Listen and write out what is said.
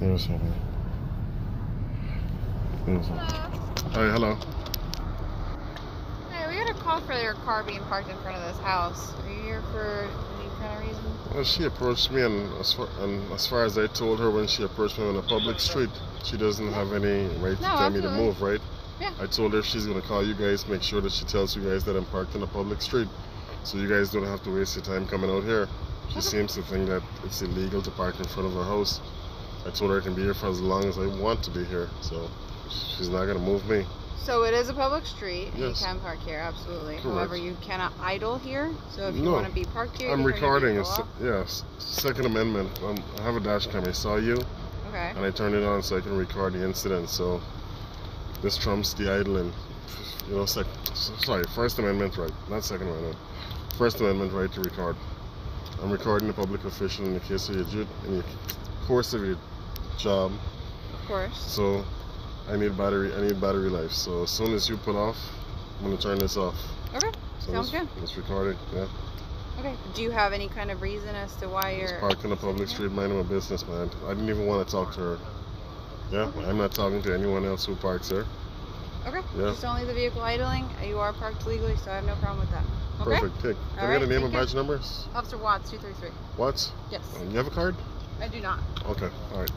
There's something. There's something. Hi, hello. Hey, we got a call for your car being parked in front of this house. Are you here for any kind of reason? Well, she approached me, and as far, and as far as I told her when she approached me on a public street, she doesn't have any right to No, tell me to move, right? Yeah. I told her she's gonna call you guys, make sure that she tells you guys that I'm parked in a public street, so you guys don't have to waste your time coming out here. She Okay. seems to think that it's illegal to park in front of her house. I told her I can be here for as long as I want to be here, so she's not gonna move me. So it is a public street, and Yes. you can park here, absolutely. Correct. However, you cannot idle here. So if you No. want to be parked here, I'm you turn your recording. vehicle It's, off. yes, Second Amendment. Um, I have a dash cam. I saw you, Okay. and I turned it on so I can record the incident. So this trumps the idling. You know, sec- sorry, First Amendment right, not Second Amendment. First Amendment right to record. I'm recording the public official in the case of your in course of your job. Of course. So I need battery. I need battery life. So as soon as you put off, I'm gonna turn this off. Okay. So Sounds this, good. It's recording. Yeah. Okay. Do you have any kind of reason as to why you're parked in a public street, minding my business, man. I didn't even want to talk to her. Yeah, I'm not talking to anyone else who parks there. Okay. Yeah. Just only the vehicle idling. You are parked legally, so I have no problem with that. Okay. Perfect. Take. Can I Alright, get a name and badge numbers? Officer Watts, two three three. Watts? Yes. Uh, You have a card? I do not. Okay, all right.